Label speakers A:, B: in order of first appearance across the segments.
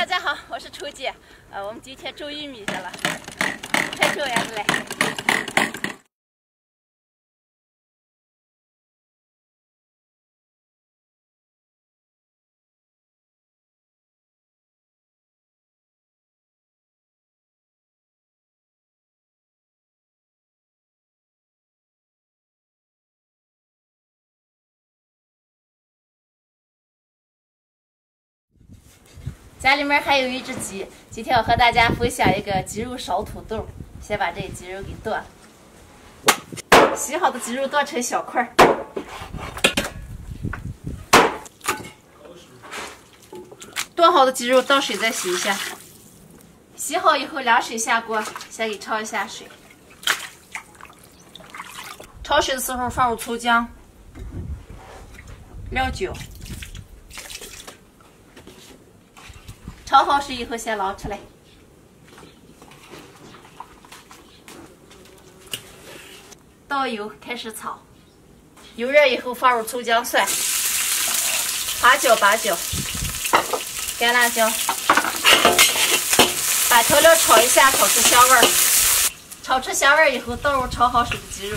A: 大家好，我是初姐，呃，我们今天种玉米去了，快种呀，来。家里面还有一只鸡，今天我和大家分享一个鸡肉烧土豆。先把这鸡肉给剁，洗好的鸡肉剁成小块儿。剁好的鸡肉倒水再洗一下，洗好以后凉水下锅，先给焯一下水。焯水的时候放入葱姜、料酒。焯好水以后，先捞出来，倒油开始炒，油热以后放入葱姜蒜、八角、八角、干辣椒，把调料炒一下，炒出香味儿。炒出香味儿以后，倒入焯好水的鸡肉。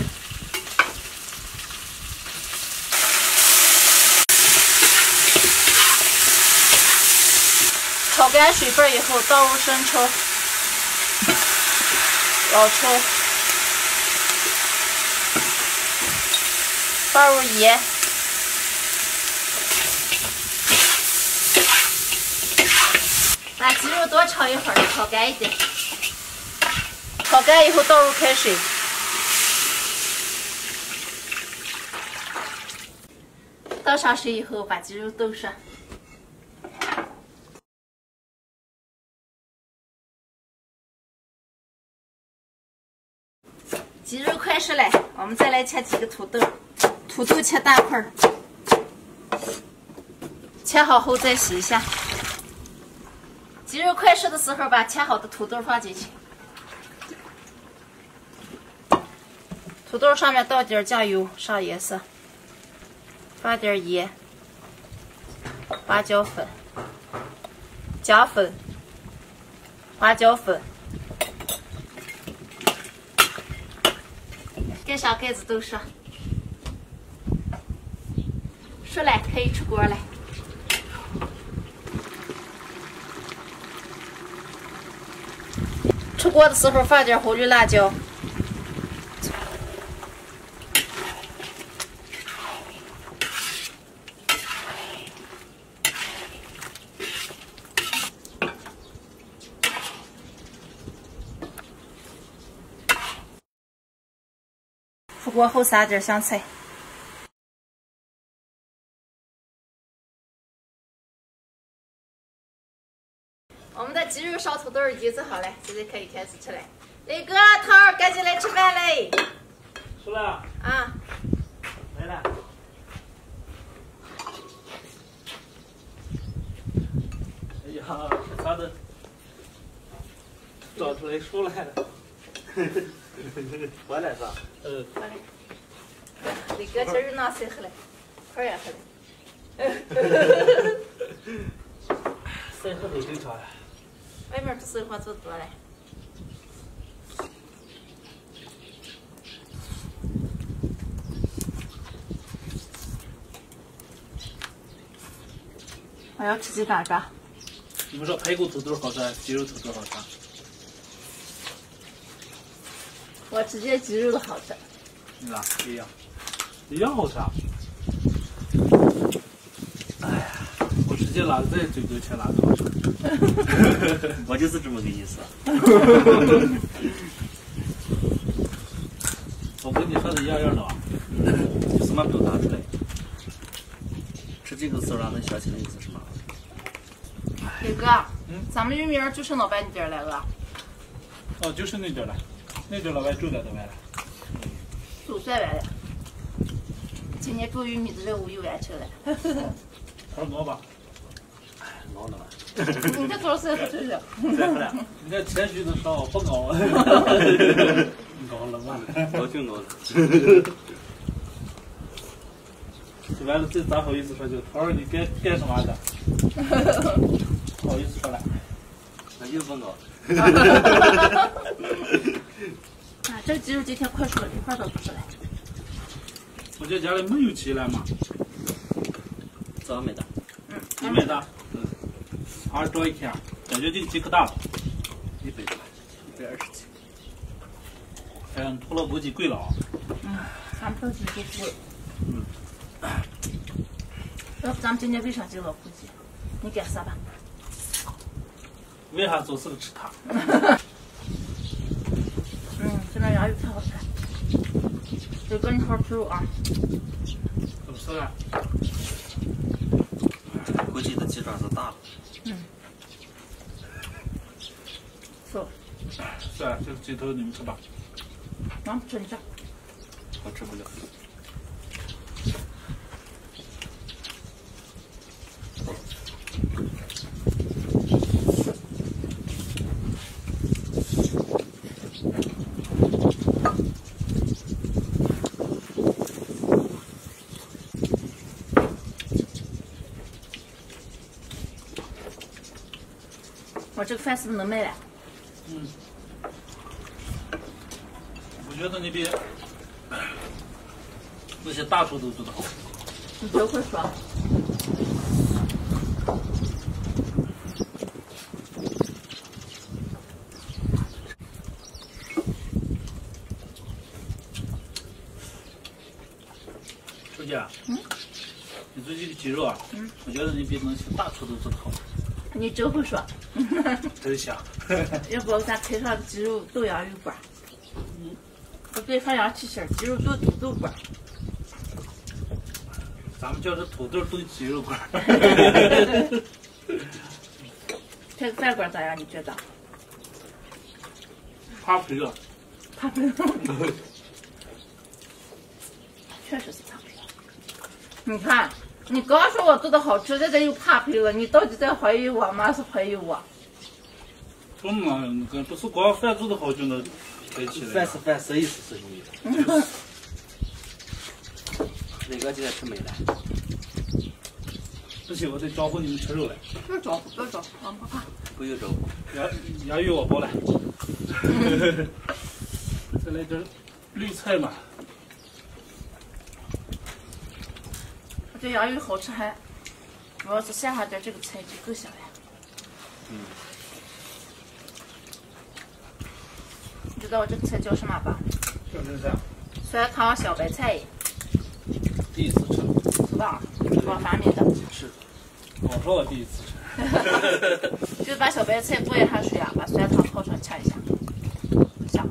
A: 干水分以后，倒入生抽、老抽，放入盐，把鸡肉多炒一会儿，炒干一点。炒干以后，倒入开水，倒上水以后，把鸡肉冻上。鸡肉快熟了，我们再来切几个土豆。土豆切大块，切好后再洗一下。鸡肉快熟的时候，把切好的土豆放进去。土豆上面倒点酱油，上颜色。放点盐、花椒粉、姜粉、花椒粉。盖上盖子，都上。熟了，可以出锅了。出锅的时候放点红绿辣椒。出锅后撒点香菜。我们的鸡肉烧土豆已经做好了，现在可以开始吃了。磊哥、涛儿，赶紧来吃饭嘞！
B: 出来啊！
A: 啊，
B: 来了。哎呀，他的找出来出来了。回来是吧？嗯。
A: 好嘞。磊哥今儿拿谁喝了？快呀喝的。
B: 谁喝都正常呀。
A: 外面这生活做多了。我要吃鸡蛋糕。
B: 你们说排骨土豆好吃，鸡肉土豆好吃？
A: 我直接鸡肉的好吃。
B: 是吧？一样，一样好吃。啊。哎呀，我直接拿在嘴头切哪个好吃？
C: 我就是这么个意思。
B: 我跟你说的一样样的吧？
C: 有什么表达出来？吃这个时候让人想起来又是什么？
A: 磊哥，
B: 嗯，
A: 咱们玉米儿就剩老板那点儿来了。
B: 哦，就是那点了，那点老外种了都完了。
A: 都算完了。今年种玉米的任务又完成了。
B: 差不多吧。
C: 哎，老了。
A: 你这多少岁了？
C: 再不了。
B: 你这谦虚的少，不高。高了嘛？
C: 高挺高的。
B: 说完了，这咋好意思说就涛儿，你干干什么的？不好意思说了。
C: 那又不高。
A: 啊，这个鸡肉今天快熟了，一块都不吃了。
B: 我在家里没有鸡了嘛，
C: 早没的。
A: 嗯，
B: 你买的？嗯，二十多一天，感觉这个鸡可大了。
C: 一百多，一百二十几。
B: 哎呀，拖了补鸡贵了啊！
A: 嗯，咱们这鸡都贵。嗯。要不咱们今天喂上几个补鸡？你点啥吧？
B: 为啥总是个吃它？
A: 嗯，这边鸭鱼太好吃了。这个你好吃肉啊。
B: 怎么说的？
C: 估计的鸡爪子大了。
A: 嗯。走。
B: 是啊，这个鸡头你们吃吧。
A: 俺不吃一下。
C: 我吃不了。
A: 我这个饭是不是能卖了？
B: 嗯。我觉得你比那些大厨都做得好。
A: 你别会说。
B: 周姐。
A: 嗯。
B: 你最近的肌肉啊？嗯。我觉得你比那些大厨都做得好。
A: 你真会说。
B: 真香。
A: 要不咱配上鸡肉豆芽鱼馆？嗯。我给发扬气息，鸡肉炖土豆馆。
B: 咱们叫这土豆炖鸡肉馆。
A: 这个饭馆咋样？你觉得？
B: 怕肥了。
A: 怕肥了。确实是怕肥了。你看，你刚说我做的好吃，现在又怕赔了，你到底在怀疑我吗？是怀疑我？
B: 不嘛，那个不是光饭做的好就能开起来。
C: 饭是饭，生意是生意。磊哥今天吃没了？
B: 不行，我得招呼你们吃肉来。
A: 别招呼，别招呼，俺不怕。
C: 不用招呼。
B: 鸭鸭鱼我包了。再来点绿菜嘛。
A: 我这鸭鱼好吃还，主要是下下点这个菜就够香了。
C: 嗯。
A: 你知道我这个菜叫什么吧？
B: 叫什么菜？
A: 酸汤小白菜。
B: 第一次吃。
A: 是吧？我发明的。
C: 是。
B: 我说我第一次吃。
A: 就把小白菜过一下水啊，把酸汤泡出来吃一下，香。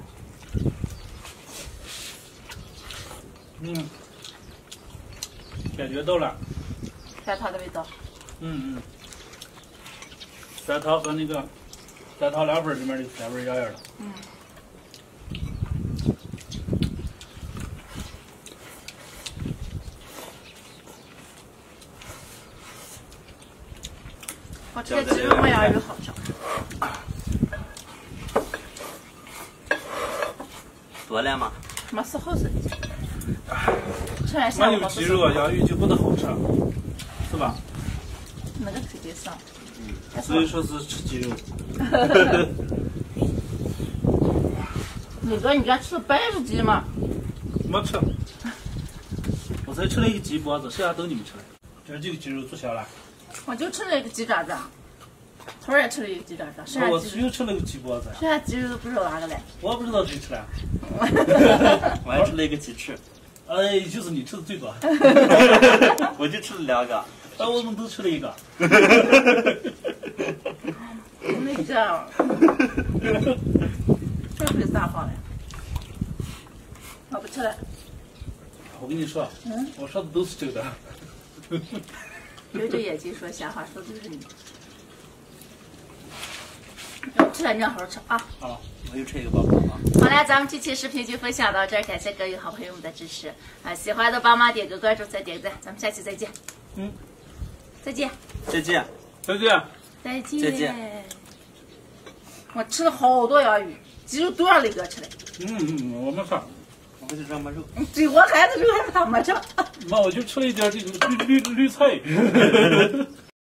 B: 嗯。感觉到了。
A: 酸汤的味道。
B: 嗯嗯。酸汤和那个酸汤凉粉里面的酸味一样样的。嗯。
A: 我这个鸡肉焖鸭鱼好吃。
C: 多了吗？
A: 没事好吃。吃完
B: 没有鸡肉啊，洋芋就不能好吃，是吧？
A: 那个肯定是。
B: 嗯。所以说是吃鸡肉。
A: 磊哥你家吃白肉鸡吗？
B: 没吃。我才吃了一个鸡脖子，剩下都你们吃了。今儿这个鸡肉做香了。
A: 我就吃了一个鸡爪子，头儿也吃了一个鸡爪子，剩下
B: 我又吃了个鸡脖子，
A: 剩下鸡肉都不知道哪个了。
B: 我不知道谁吃了，
C: 我还吃了一个鸡翅。
B: 哎，就是你吃的最多，
C: 我就吃了两个，
B: 那我们都吃了一个。
A: 没这样，这回大方了，我不吃了。
B: 我跟你说，嗯，我说的都是真的。
A: 揉着眼睛说瞎话，说的是你。吃了你要好好吃啊！
B: 好，
C: 我又吃一个包包啊。
A: 好了，咱们这期视频就分享到这儿，感谢各位好朋友们的支持啊！喜欢的帮忙点个关注，再点个赞，咱们下期再见。嗯，再见。
C: 再见。
B: 再见。
A: 再见。
C: 再见。
A: 我吃了好多洋芋，鸡肉都让磊哥吃了。
B: 嗯嗯，我没吃。
C: 我就这么肉。
A: 对，我孩子肉还是他没吃。
B: 那我就吃了一点这个绿绿绿菜。